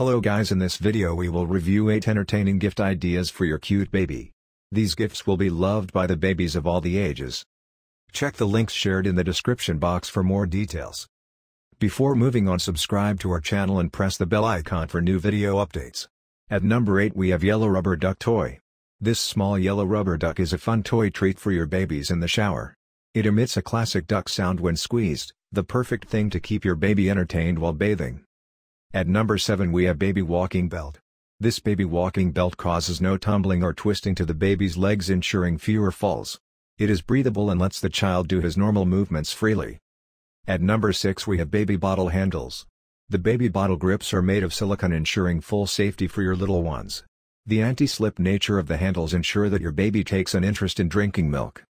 Hello guys in this video we will review 8 entertaining gift ideas for your cute baby. These gifts will be loved by the babies of all the ages. Check the links shared in the description box for more details. Before moving on subscribe to our channel and press the bell icon for new video updates. At number 8 we have Yellow Rubber Duck Toy. This small yellow rubber duck is a fun toy treat for your babies in the shower. It emits a classic duck sound when squeezed, the perfect thing to keep your baby entertained while bathing. At number 7 we have Baby Walking Belt. This baby walking belt causes no tumbling or twisting to the baby's legs ensuring fewer falls. It is breathable and lets the child do his normal movements freely. At number 6 we have baby bottle handles. The baby bottle grips are made of silicone ensuring full safety for your little ones. The anti-slip nature of the handles ensure that your baby takes an interest in drinking milk.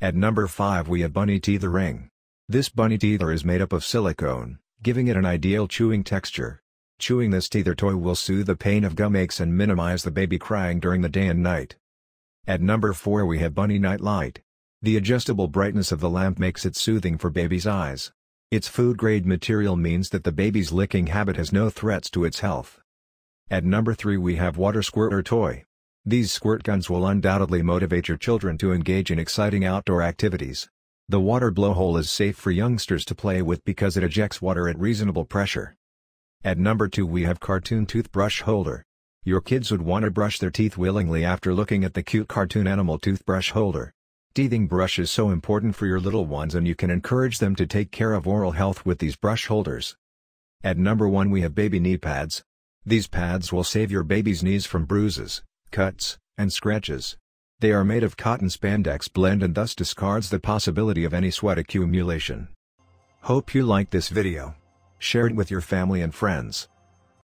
At number 5 we have Bunny Teether Ring. This bunny teether is made up of silicone, giving it an ideal chewing texture. Chewing this teether toy will soothe the pain of gum aches and minimize the baby crying during the day and night. At number 4 we have Bunny Night Light. The adjustable brightness of the lamp makes it soothing for baby's eyes. Its food-grade material means that the baby's licking habit has no threats to its health. At number 3 we have Water Squirter Toy. These squirt guns will undoubtedly motivate your children to engage in exciting outdoor activities. The water blowhole is safe for youngsters to play with because it ejects water at reasonable pressure. At number 2 we have Cartoon Toothbrush Holder. Your kids would want to brush their teeth willingly after looking at the cute cartoon animal toothbrush holder. Teething brush is so important for your little ones and you can encourage them to take care of oral health with these brush holders. At number 1 we have baby knee pads. These pads will save your baby's knees from bruises, cuts, and scratches. They are made of cotton spandex blend and thus discards the possibility of any sweat accumulation. Hope you liked this video. Share it with your family and friends.